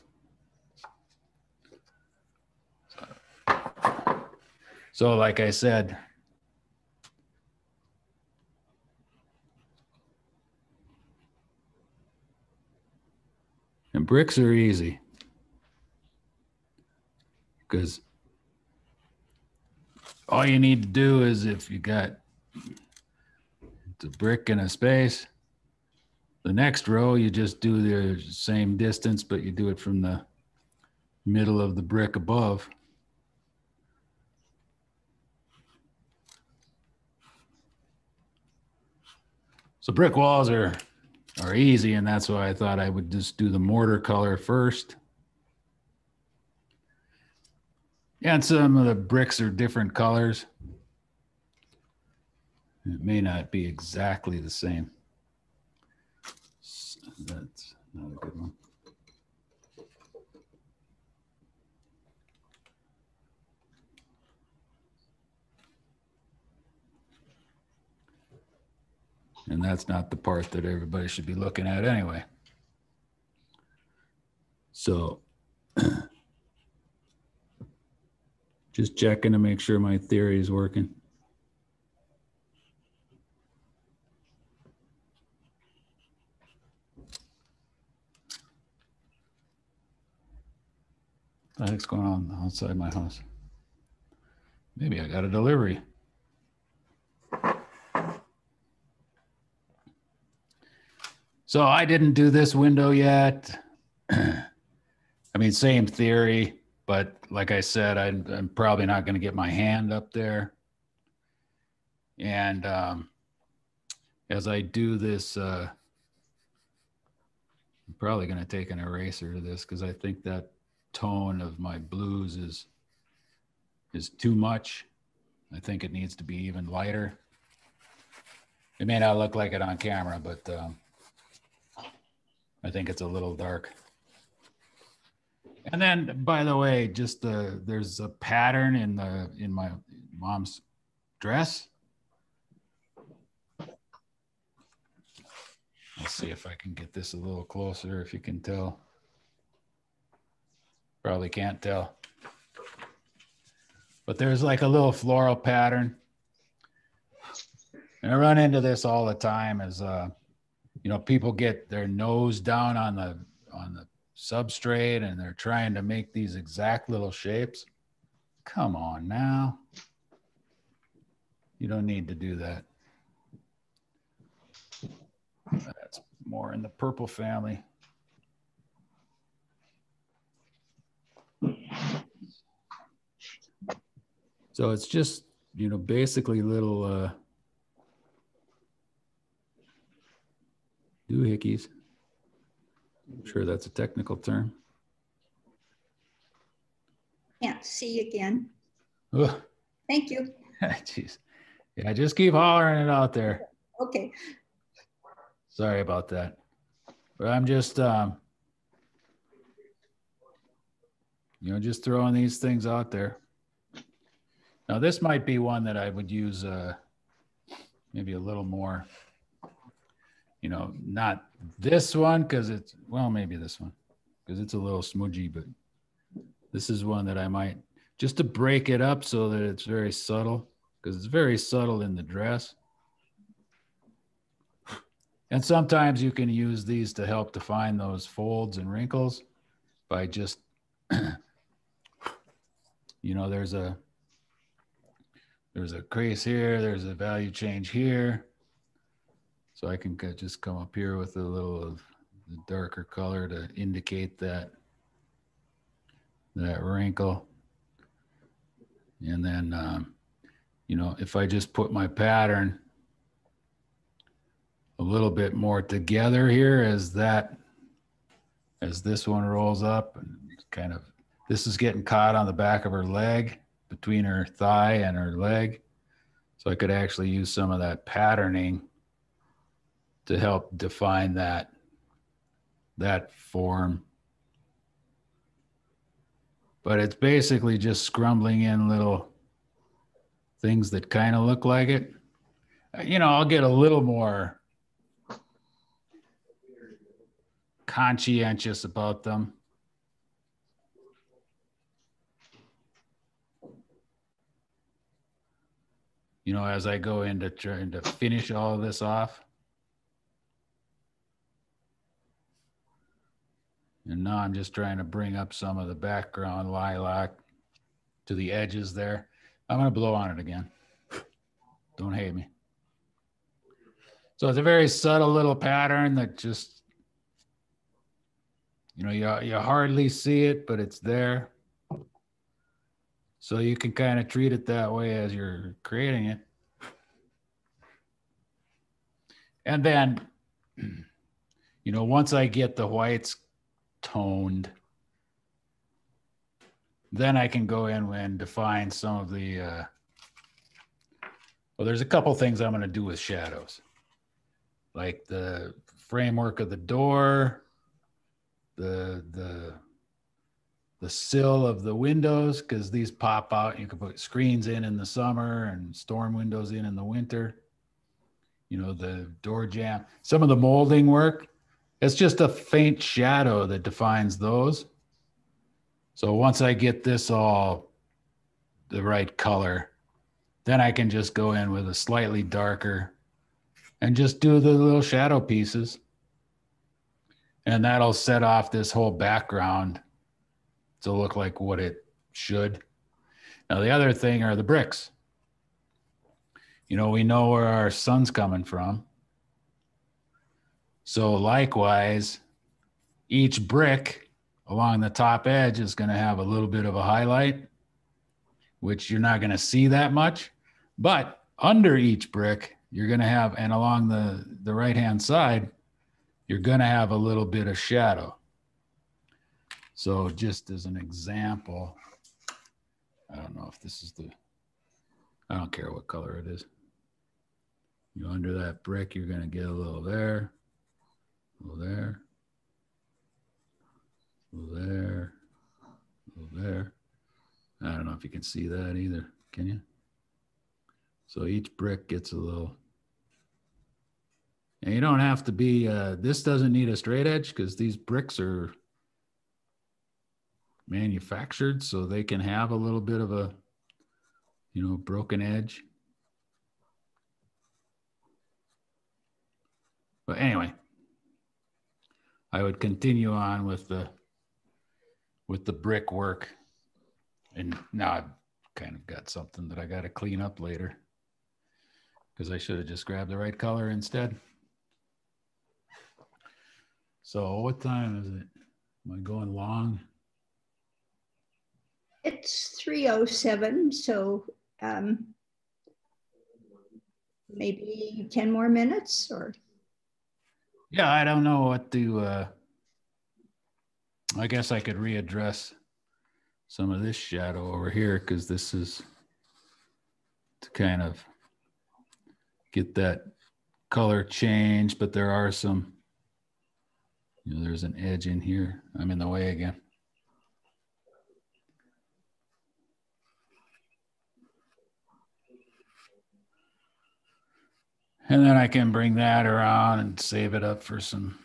So like i said And bricks are easy because all you need to do is if you got it's a brick in a space, the next row you just do the same distance, but you do it from the middle of the brick above. So brick walls are are easy, and that's why I thought I would just do the mortar color first. And some of the bricks are different colors. It may not be exactly the same. That's not a good one. And that's not the part that everybody should be looking at anyway. So just checking to make sure my theory is working. What the heck's going on outside my house? Maybe I got a delivery. So I didn't do this window yet. I mean, same theory, but like I said, I, am probably not going to get my hand up there. And um, as I do this, uh, I'm probably going to take an eraser to this because I think that tone of my blues is is too much. I think it needs to be even lighter. It may not look like it on camera, but um, I think it's a little dark. And then, by the way, just the uh, there's a pattern in the in my mom's dress. Let's see if I can get this a little closer. If you can tell, probably can't tell. But there's like a little floral pattern. And I run into this all the time. As uh, you know people get their nose down on the on the substrate and they're trying to make these exact little shapes. Come on now. You don't need to do that. That's more in the purple family. So it's just you know basically little uh doohickeys. I'm sure that's a technical term. Can't see again. Ugh. Thank you. Jeez. Yeah, just keep hollering it out there. Okay. Sorry about that. But I'm just um you know just throwing these things out there. Now this might be one that I would use uh maybe a little more you know, not this one because it's well, maybe this one because it's a little smudgy, but this is one that I might just to break it up so that it's very subtle because it's very subtle in the dress. And sometimes you can use these to help define those folds and wrinkles by just, you know, there's a there's a crease here, there's a value change here. So I can just come up here with a little of the darker color to indicate that that wrinkle. And then, um, you know, if I just put my pattern a little bit more together here as that, as this one rolls up and kind of, this is getting caught on the back of her leg between her thigh and her leg. So I could actually use some of that patterning to help define that, that form. But it's basically just scumbling in little things that kind of look like it. Uh, you know, I'll get a little more conscientious about them. You know, as I go into trying to finish all of this off. And now I'm just trying to bring up some of the background lilac to the edges there. I'm going to blow on it again. Don't hate me. So it's a very subtle little pattern that just, you know, you, you hardly see it, but it's there. So you can kind of treat it that way as you're creating it. And then, you know, once I get the whites toned, then I can go in and define some of the, uh, well, there's a couple things I'm going to do with shadows, like the framework of the door, the, the, the sill of the windows, because these pop out. You can put screens in in the summer and storm windows in in the winter. You know, the door jamb, some of the molding work. It's just a faint shadow that defines those. So once I get this all the right color, then I can just go in with a slightly darker and just do the little shadow pieces. And that'll set off this whole background to look like what it should. Now, the other thing are the bricks. You know, we know where our sun's coming from. So, likewise, each brick along the top edge is going to have a little bit of a highlight, which you're not going to see that much. But under each brick, you're going to have, and along the, the right hand side, you're going to have a little bit of shadow. So, just as an example, I don't know if this is the, I don't care what color it is. You under that brick, you're going to get a little there, little there, there, there. I don't know if you can see that either. Can you? So each brick gets a little. And you don't have to be, uh, this doesn't need a straight edge because these bricks are manufactured so they can have a little bit of a, you know, broken edge. But anyway, I would continue on with the with the brickwork. And now I've kind of got something that I got to clean up later because I should have just grabbed the right color instead. So what time is it? Am I going long? It's 307, so um, maybe 10 more minutes or? Yeah, I don't know what to, uh, I guess I could readdress some of this shadow over here because this is to kind of get that color change, but there are some, you know, there's an edge in here. I'm in the way again. And then I can bring that around and save it up for some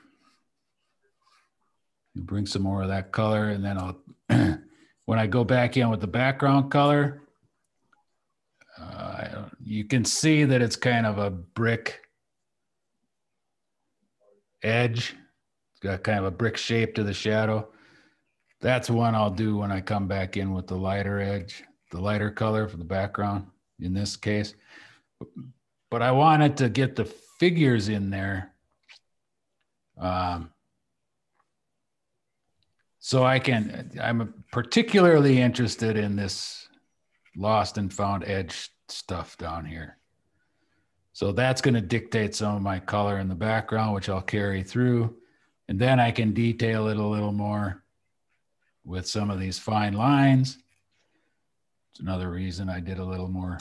bring some more of that color and then I'll, when I go back in with the background color, uh, you can see that it's kind of a brick edge. It's got kind of a brick shape to the shadow. That's one I'll do when I come back in with the lighter edge, the lighter color for the background in this case. But I wanted to get the figures in there. Um, so I can, I'm particularly interested in this lost and found edge stuff down here. So that's going to dictate some of my color in the background, which I'll carry through. And then I can detail it a little more with some of these fine lines. It's another reason I did a little more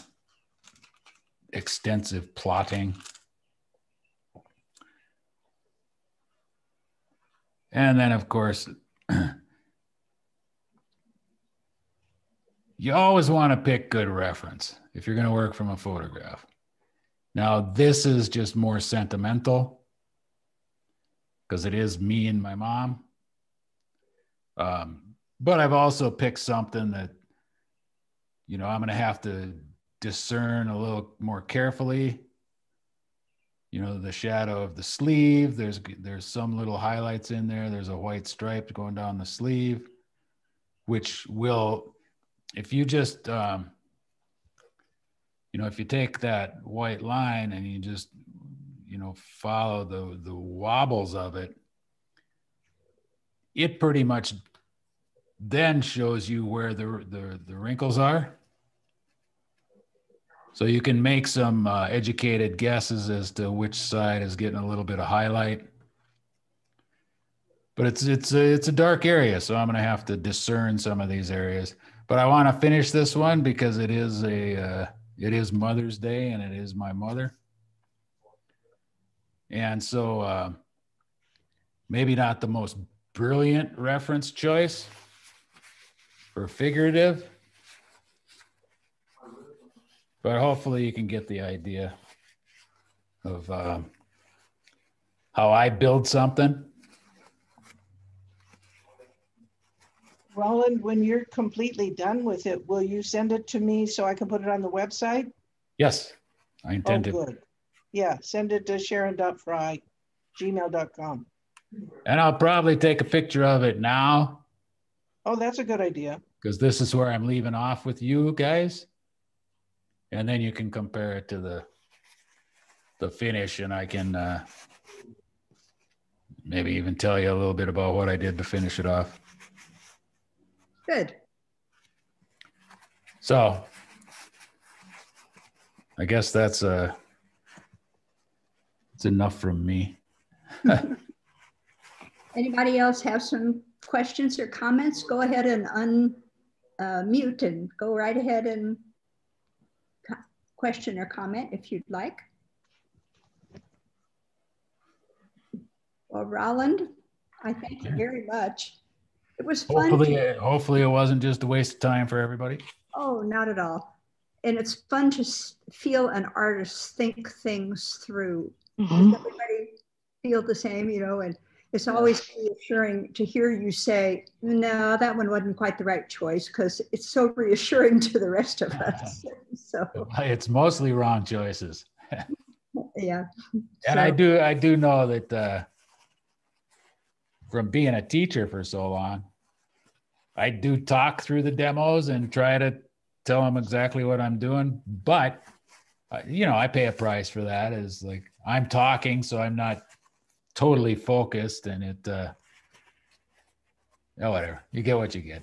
extensive plotting. And then, of course, you always want to pick good reference if you're going to work from a photograph. Now, this is just more sentimental because it is me and my mom. Um, but I've also picked something that, you know, I'm going to have to discern a little more carefully. You know, the shadow of the sleeve. There's there's some little highlights in there. There's a white stripe going down the sleeve, which will, if you just um, you know, if you take that white line and you just, you know, follow the the wobbles of it, it pretty much then shows you where the the, the wrinkles are. So you can make some uh, educated guesses as to which side is getting a little bit of highlight. But it's it's a, it's a dark area, so I'm going to have to discern some of these areas. But I want to finish this one because it is a uh, it is Mother's Day and it is my mother. And so uh, maybe not the most brilliant reference choice for figurative, but hopefully you can get the idea of um, how I build something. Roland, when you're completely done with it, will you send it to me so I can put it on the website? Yes, I Oh, intend to. good. Yeah, send it to sharon.fry, gmail.com. And I'll probably take a picture of it now Oh, that's a good idea. because this is where I'm leaving off with you guys. And then you can compare it to the the finish and I can uh, maybe even tell you a little bit about what I did to finish it off. Good. So I guess that's uh it's enough from me. Anybody else have some questions or comments? Go ahead and unmute and go right ahead and question or comment if you'd like. Well, Roland, I thank you very much. It was fun. Hopefully to- uh, hopefully it wasn't just a waste of time for everybody. Oh, not at all. And it's fun to feel an artist think things through. Mm-hmm. Does everybody feel the same, you know? And it's always reassuring to hear you say, no, that one wasn't quite the right choice because it's so reassuring to the rest of us. So, It's mostly wrong choices. yeah. And I do I do know that uh from being a teacher for so long, I do talk through the demos and try to tell them exactly what I'm doing. But uh, you know, I pay a price for that. Is like I'm talking, so I'm not totally focused, and it. uh oh, whatever. You get what you get.